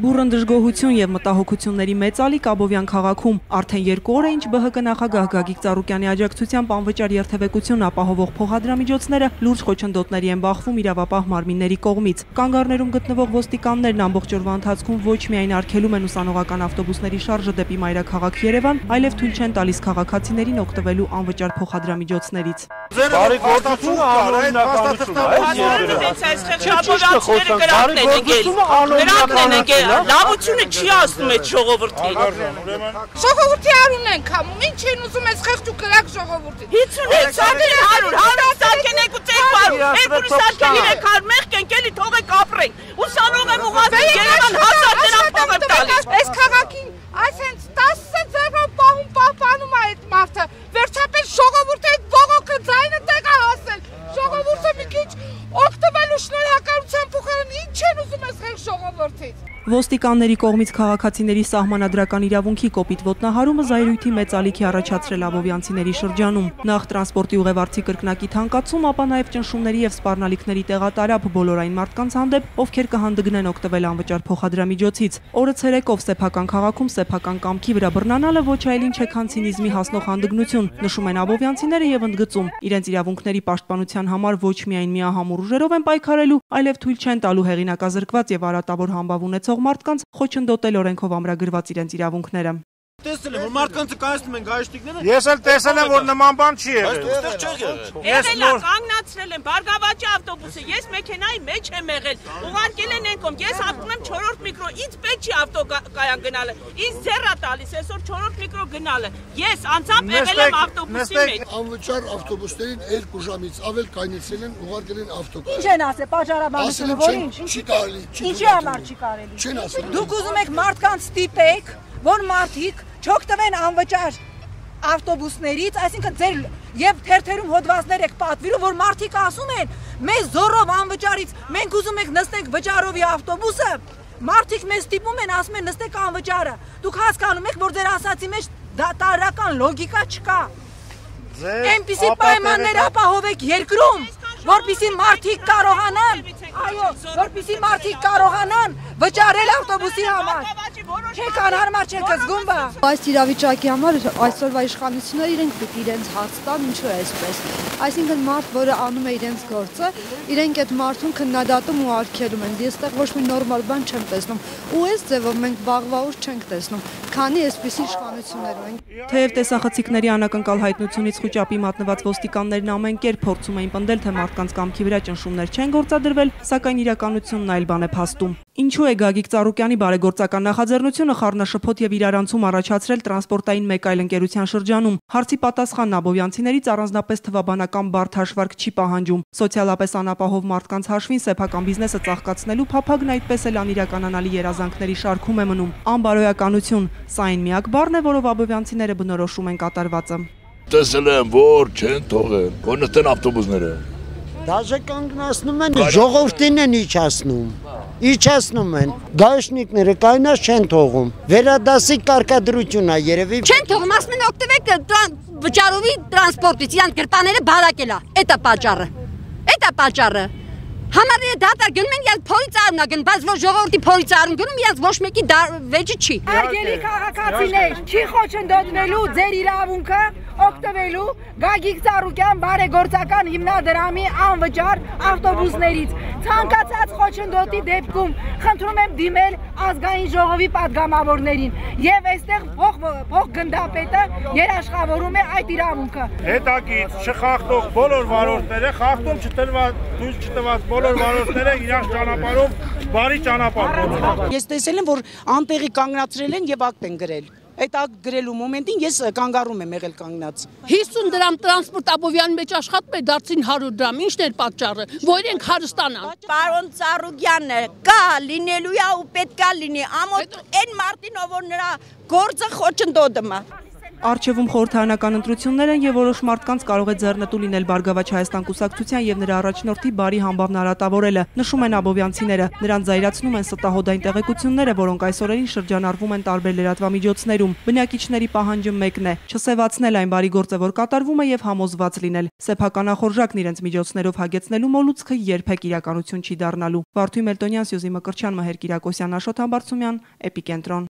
Բուրըն դժգոհություն եւ մտահոգությունների մեծ ալիք Աբովյան քաղաքում արդեն երկու օր է ինչ ԲՀԿ նախագահ Գագիկ Ծառուկյանի աջակցությամբ անվճար երթևեկություն ապահովող փոխադրամիջոցները լուրջ խոչընդոտների են բախվում իրավապահ մարմինների կողմից։ Կանգառներում գտնվող ոստիկաններն ամբողջ օրվա ընթացքում ոչ միայն արգելում են ուսանողական ավտոբուսների շարժը դեպի մայրաքաղաք Երևան, այլև թույլ չեն տալիս քաղաքացիներին օգտվելու անվճար փոխադրամիջոցներից։ Բարի գործությունը անօրինականություն է, ես վերահասկացնում։ Լավությունը չի ասում այդ ժողովրդին։ Ժողովրդի արուն են կամում, ինչ են ուզում ես խեղճ ու կրակ ժողովրդին։ 56 սակեն 100, 100 սակեն 200, 200 սակեն 300, մեղք ենք էլի թողեք ապրենք։ Ուսանող եմ ուղղացել Երևան 1000 ժողովրդից։ Ոստիկանների կողմից քաղաքացիների սահմանադրական իրավունքի կոպիտ ոտնահարումը զայրույթի մեծ ալիքի առաջացրել աբովյանցիների շրջանում։ Նախ տրանսպորտի ուղևարցի կրկնակի թանկացում, ապա նաև ճնշումների եւ սպառնալիքների տեղատարապ բոլոր այն մարդկանց հանդեպ, ովքեր կհանդգնեն օգտվել անվճար փոխադրամիջոցից։ Օրը ցերեկով սեփական քաղաքում սեփական կամքի վրա բռնանալը ոչ այլ ինչ է քան ցինիզմի հասնող հանդգնություն, նշում են աբովյանցիները եւ ընդգծում։ Իրենց իրավունքների պաշտպանության համար ոչ միայն միահամուռ ուժերով են պայքարելու, այլև թույլ չեն տալու հեղինակազրկված եւ արատավոր համբավ ունեցող մարդկանց խոչընդոտել օրենքով ամրագրված իրենց իրավունքները։ Տեսել եմ, որ մարդկանց կայացնում են գայշտիկները։ Ես էլ տեսել եմ, որ նման բան չի Բայց եղել։ դու ստեղ չեղ եղել։ Եղել է, կանգնացրել են Բարգավաճի ավտոբուսը։ Ես մեքենայի մեջ եմ եղել։ Ուղարկել են ենկոմ։ Ես ապրում եմ 4-րդ միկրո։ Ինձ պետք չի ավտոկայան գնալը։ Ինձ ձեռա տալիս այսօր 4-րդ միկրո գնալը։ Ես անցամբ եղել եմ ավտոբուսի մեջ։ անվճար ավտոբուսներին երկու ժամից ավել կայնեցել են, ուղարկել են ավտոկար։ Ինչ են ասել, պաշարաբանությունը, որ ինչ։ Չի կարելի, չի Ինչի համար չի կարելի։ Չեն ասել։ Դուք ուզում եք մարդկանց ստիպեք, որ մարդիկ չօգտվեն անվճար ավտոբուսներից, այսինքն ձեր եւ թերթերում հոդվածներ եք պատվիրում, որ մարդիկ ասում են, մեզ զորով անվճարից մենք ուզում ենք նստենք վճարովի ավտոբուսը, մարդիկ մեզ ստիպում են, ասում են նստեք անվճարը։ Դուք հասկանում եք, որ ձեր ասացի մեջ դա տարրական լոգիկա չկա։ Այնպիսի պայմաններ ապահովեք երկրում, որպիսի մարդիկ կարողանան, այո, որպիսի մարդիկ կարողանան վճարել ավտոբուսի համար։ Չեք անհարմար, չեք զգում բա։ Այս իրավիճակի համար այսօրվա իշխանությունները իրենք պիտի իրենց հաց տան, ինչու է այսպես։ Այսինքն մարդ, որը անում է իրենց գործը, իրենք այդ մարդուն քննադատում ու արգելում են։ այդտեղ ոչ մի նորմալ բան չեմ տեսնում։ Ու այս ձևով մենք վաղվա ուր չենք տեսնում, քանի այսպիսի իշխանություններ ունենք։ Թեև տեսախցիկների անակնկալ հայտնությունից խոճապի մատնված ոստիկաններն ամեն կերպ փորձում էին պնդել, թե մարդկանց կամքի վրա ճնշումներ չեն գործադրվել, սակայն իրականությունն այլ բան է փաստում։ Ինչու է Գագիկ Ծառուկյանի բարեգործական նախաձեռնությունը խառնաշփոթ եւ իրարանցում առաջացրել տրանսպորտային մեկ այլ ընկերության շրջանում։ Հարցի պատասխանն աբովյանցիներից առանձնապես թվաբանական բարդ հաշվարկ չի պահանջում։ Սոցիալապես անապահով մարդկանց հաշվին սեփական բիզնեսը ծաղկացնելու փափագն այդպես էլ անիրականանալի երազանքների շարքում է մնում։ Անբարոյականություն, սա այն միակ բառն է, որով աբովյանցիները բնորոշում են կատարվածը։ տեսել եմ, որ չեն թողել, որ նստեն ավտոբուսները։ Դաժե կանգնացնում են, ժողովրդին են իջացնում։ Իջացնում են։ Գայշնիկները կայնած չեն թողում։ Վերադասի կարկադրություն է երևի։ Չեն թողում, ասում են օգտվեք վճարովի տրանսպորտից, իրան գրպաները բարակելա։ Էդ է պատճառը։ Էդ է պատճառը։ Համարները դատար գնում են, իրաց փորից արումն է գնում, բայց որ ժողովրդի փորից արում գնում, իրաց ոչ մեկի վեճը չի։ Արգելի քաղաքացիներ, չի խոչընդոտվելու ձեր իրավունքը օգտվելու Գագիկ Ծառուկյան բարեգործական հիմնադրամի անվճար ավտոբուսներից։ Ցանկացած խոչընդոտի դեպքում խնդրում եմ դիմել ազգային ժողովի падգամավորներին եւ այստեղ փող փող գնդապետը երաշխավորում է այդ իրավունքը։ Հետագից չխախտող բոլոր վարորդները, խախտում չտրված, դույս չտված բոլոր վարորդները իրաց ճանապարհով բարի ճանապարհ փոխում։ Ես տեսել եմ, որ անպեղի կանգնացրել են եւ ակտ են գրել։ Այդ ակտ գրելու մոմենտին ես կանգառում եմ եղել կանգնած։ 50 դրամ տրանսպորտ Աբովյանի մեջ աշխատում է դարձին 100 դրամ։ Ինչն էր պատճառը, որ իրենք հարստանան։ Պարոն Ծառուկյանն է, կա լինելու է ու պետքա լինի։ Ամոթ այն մարտին, ով որ նրա գործը խոչընդոտում է։ Արչևում խորհրդարանական ընտրություններ են եւ որոշ մարդկանց կարող է ձեռնտու լինել Բարգավաճ Հայաստան կուսակցության եւ նրա առաջնորդի բարի համբավն արատավորելը, նշում են աբովյանցիները։ Նրանց զայրացնում են ստահոդային տեղեկությունները, որոնք այս օրերին շրջանառվում են տարբեր լրատվամիջոցներում։ Բնակիչների պահանջը մեկն է՝ չսևացնել այն բարի գործը, որ կատարվում է եւ համոզված լինել։ Սեփականախորժակն իրենց միջոցներով հագեցնելու մոլուցքը երբեք իրականություն չի դառնալու։ Վարդուհի Մելտոնյան, Սյուզի Մկրչյան, Մհեր Կիրակոսյան, Աշոտ Համբարձումյան, Էպիկենտրոն։